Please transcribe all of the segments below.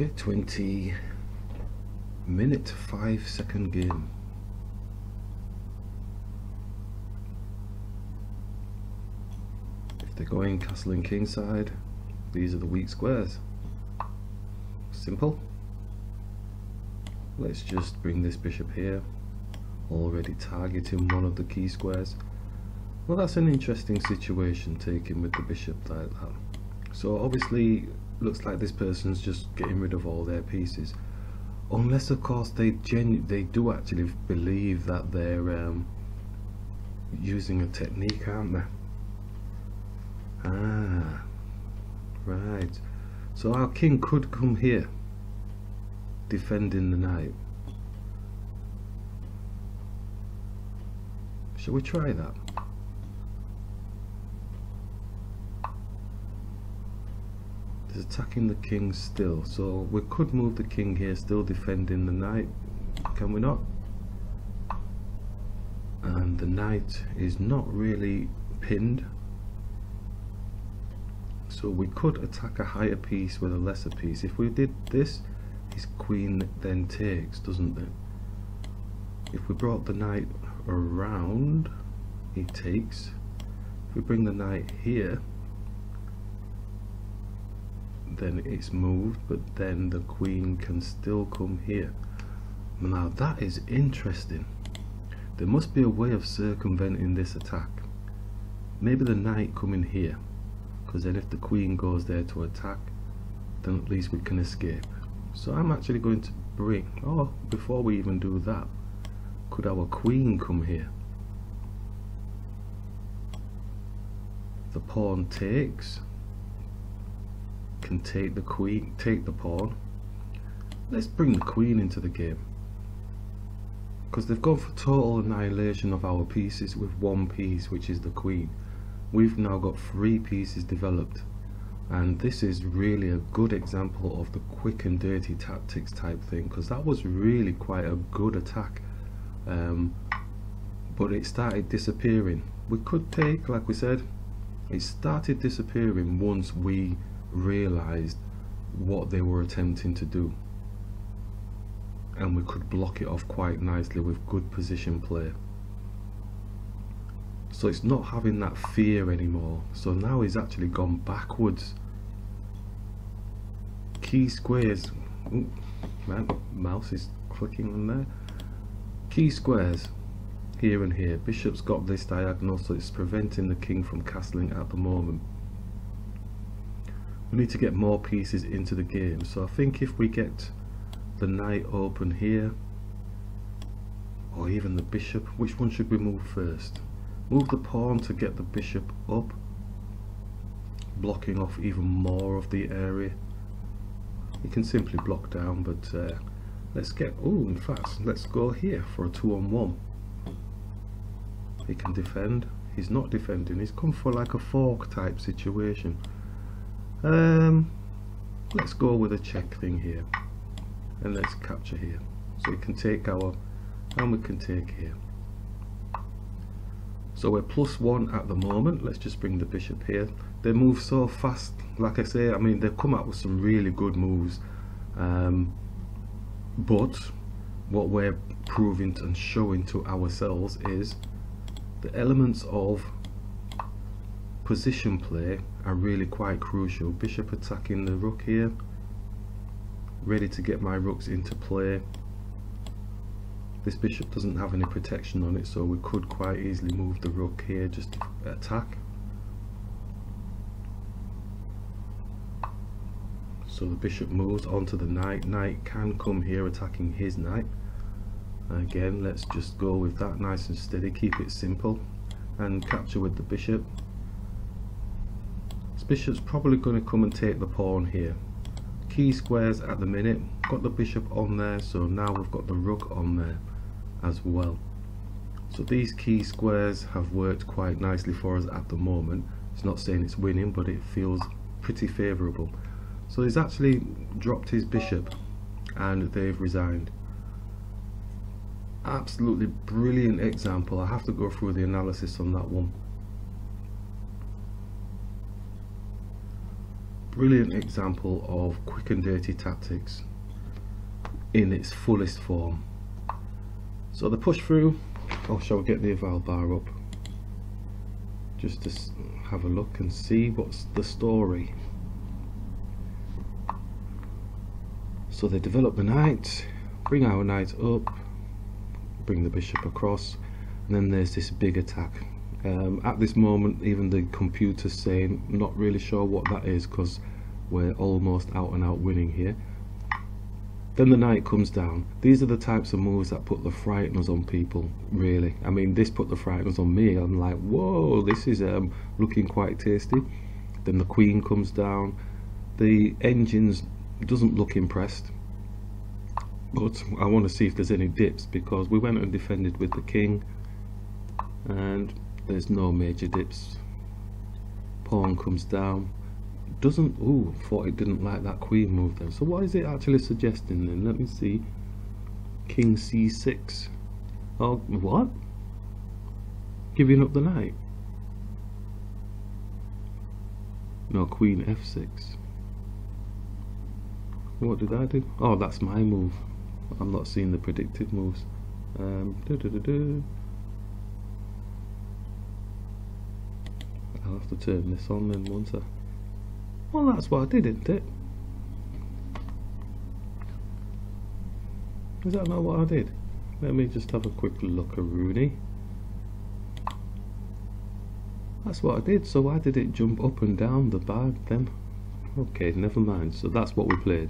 Okay, 20 minute 5 second game. If they're going castle and king side, these are the weak squares. Simple. Let's just bring this bishop here, already targeting one of the key squares. Well, that's an interesting situation taking with the bishop like that. So obviously, looks like this person's just getting rid of all their pieces. Unless, of course, they genu they do actually believe that they're um, using a technique, aren't they? Ah, right. So our king could come here, defending the knight. Shall we try that? Attacking the king still, so we could move the king here, still defending the knight. Can we not? And the knight is not really pinned. So we could attack a higher piece with a lesser piece. If we did this, his queen then takes, doesn't it? If we brought the knight around, he takes. If we bring the knight here, then it's moved but then the queen can still come here. Now that is interesting. There must be a way of circumventing this attack. Maybe the knight coming here because then if the queen goes there to attack then at least we can escape. So I'm actually going to bring oh before we even do that could our queen come here? The pawn takes can take the queen, take the pawn. Let's bring the queen into the game. Because they've gone for total annihilation of our pieces with one piece, which is the queen. We've now got three pieces developed. And this is really a good example of the quick and dirty tactics type thing. Because that was really quite a good attack. Um, but it started disappearing. We could take, like we said, it started disappearing once we realized what they were attempting to do. And we could block it off quite nicely with good position play. So it's not having that fear anymore. So now he's actually gone backwards. Key squares. Ooh, man, mouse is clicking on there. Key squares. Here and here. Bishop's got this diagonal so it's preventing the king from castling at the moment we need to get more pieces into the game. So I think if we get the knight open here or even the bishop which one should we move first? Move the pawn to get the bishop up blocking off even more of the area. You can simply block down but uh, let's get oh in fact let's go here for a two on one he can defend. He's not defending. He's come for like a fork type situation um, let's go with a check thing here. And let's capture here. So we can take our and we can take here. So we're plus one at the moment. Let's just bring the bishop here. They move so fast. Like I say I mean they've come out with some really good moves. Um, but what we're proving and showing to ourselves is the elements of position play are really quite crucial. Bishop attacking the rook here, ready to get my rooks into play. This bishop doesn't have any protection on it so we could quite easily move the rook here just to attack. So the bishop moves onto the knight. Knight can come here attacking his knight. Again, let's just go with that nice and steady, keep it simple and capture with the bishop bishop's probably going to come and take the pawn here. Key squares at the minute. Got the bishop on there so now we've got the rook on there as well. So these key squares have worked quite nicely for us at the moment. It's not saying it's winning but it feels pretty favorable so he's actually dropped his bishop and they've resigned. Absolutely brilliant example. I have to go through the analysis on that one brilliant example of quick and dirty tactics in its fullest form. So the push through, oh shall we get the eval bar up just to have a look and see what's the story. So they develop the knight, bring our knight up, bring the bishop across, and then there's this big attack. Um, at this moment, even the computer's saying, not really sure what that is because we're almost out and out winning here. Then the knight comes down. These are the types of moves that put the frighteners on people, really. I mean, this put the frighteners on me. I'm like, whoa, this is um, looking quite tasty. Then the queen comes down. The engines doesn't look impressed. But I want to see if there's any dips because we went and defended with the king. And there's no major dips. Pawn comes down. Doesn't oh thought it didn't like that queen move then. So what is it actually suggesting then? Let me see. King c6 oh what? Giving up the knight? No queen f6 what did I do? Oh that's my move. I'm not seeing the predicted moves. Um, doo -doo -doo I'll have to turn this on then once I well, that's what I did, isn't it? Is that not what I did? Let me just have a quick look at Rooney. That's what I did, so why did it jump up and down the bar then? Okay, never mind, so that's what we played.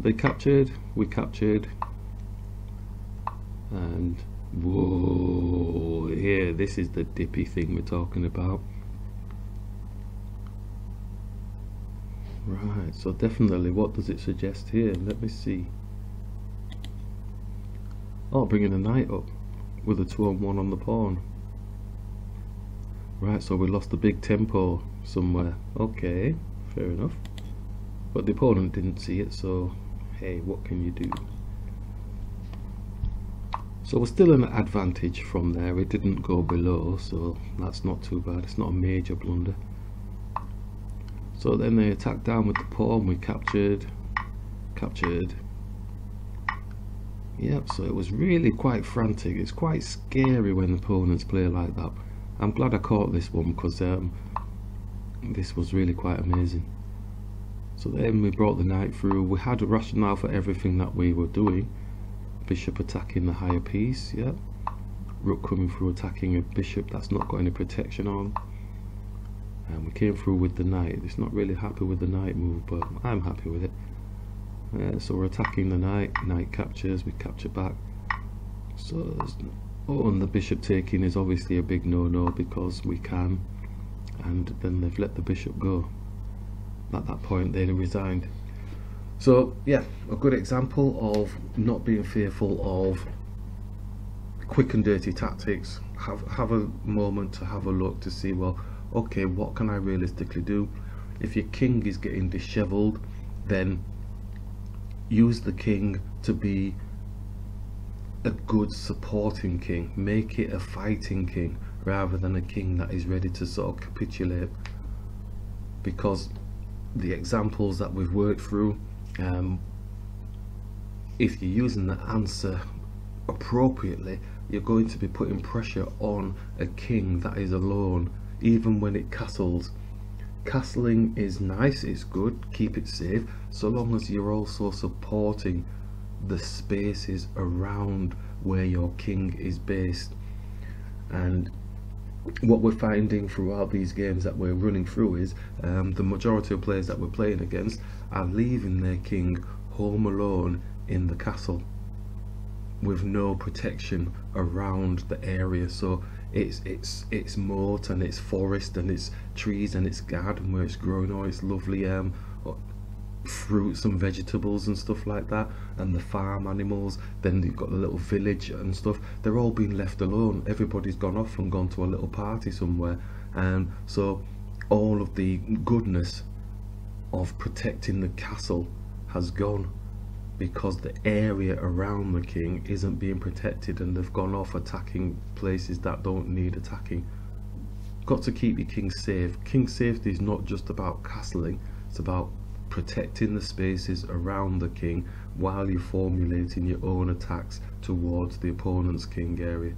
They captured, we captured, and whoa, here, this is the dippy thing we're talking about. Right, so definitely, what does it suggest here? Let me see. Oh, bringing a knight up with a 2 on 1 on the pawn. Right, so we lost the big tempo somewhere. Okay, fair enough. But the opponent didn't see it, so hey, what can you do? So we're still in an advantage from there. It didn't go below, so that's not too bad. It's not a major blunder. So then they attacked down with the pawn, we captured, captured. Yep, so it was really quite frantic. It's quite scary when the opponents play like that. I'm glad I caught this one because um, this was really quite amazing. So then we brought the knight through. We had a rationale for everything that we were doing. Bishop attacking the higher piece, yeah. Rook coming through attacking a bishop that's not got any protection on and we came through with the knight it's not really happy with the knight move but I'm happy with it. Uh, so we're attacking the knight knight captures we capture back. So oh and the bishop taking is obviously a big no-no because we can. And then they've let the bishop go. At that point they resigned. So yeah a good example of not being fearful of quick and dirty tactics. Have have a moment to have a look to see well okay what can I realistically do? If your king is getting disheveled then use the king to be a good supporting king. Make it a fighting king rather than a king that is ready to sort of capitulate. Because the examples that we've worked through um, if you're using the answer appropriately you're going to be putting pressure on a king that is alone even when it castles. Castling is nice, it's good, keep it safe, so long as you're also supporting the spaces around where your king is based. And what we're finding throughout these games that we're running through is um, the majority of players that we're playing against are leaving their king home alone in the castle with no protection around the area so it's it's it's moat and it's forest and it's trees and it's garden where it's growing all its lovely um fruits and vegetables and stuff like that and the farm animals then you've got the little village and stuff. They're all being left alone. Everybody's gone off and gone to a little party somewhere and so all of the goodness of protecting the castle has gone because the area around the king isn't being protected and they've gone off attacking places that don't need attacking got to keep your king safe king safety is not just about castling It's about protecting the spaces around the king while you're formulating your own attacks towards the opponent's king area.